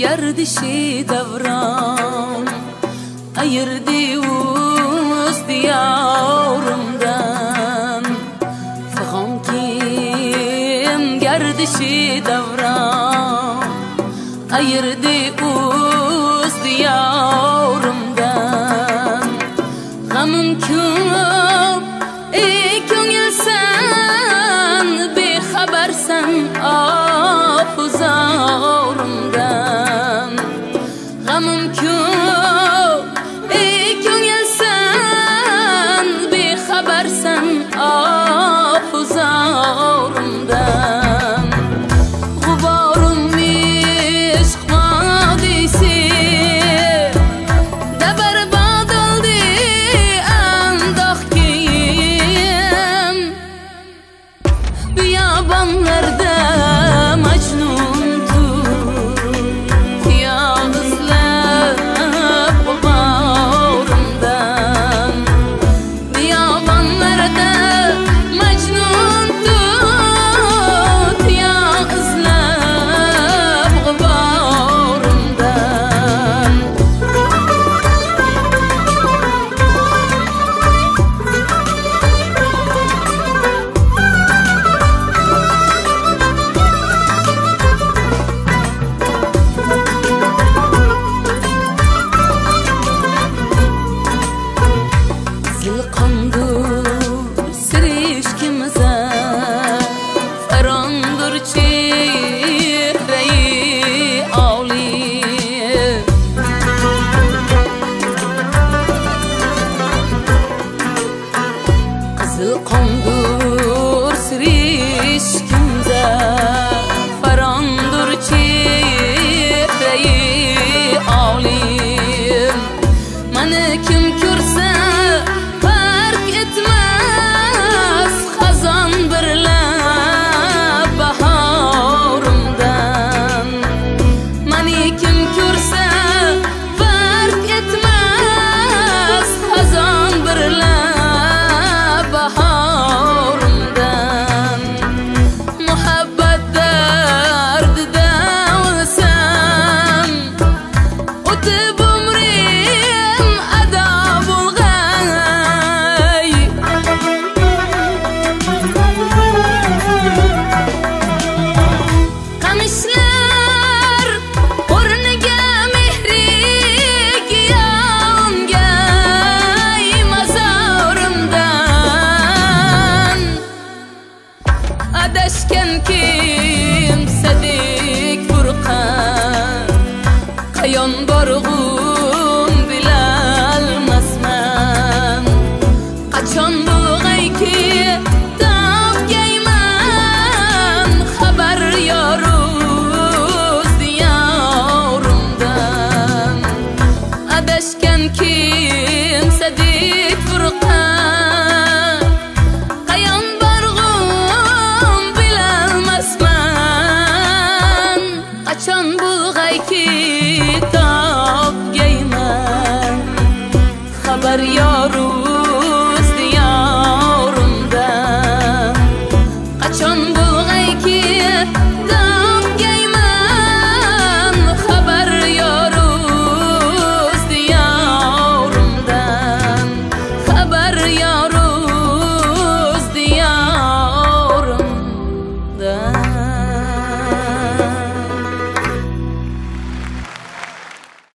گردشی دوران ayırdınız diyarımdan. Fıxam kim gerdişi davran? Ayırdınız diyarımdan. Gamım kül, ey könül sen Bir habersen af uzağımdan Gamım kül قداش كان كيم صديق فرقان قيان برغو چون بوغی کتاب گیمن خبر یارو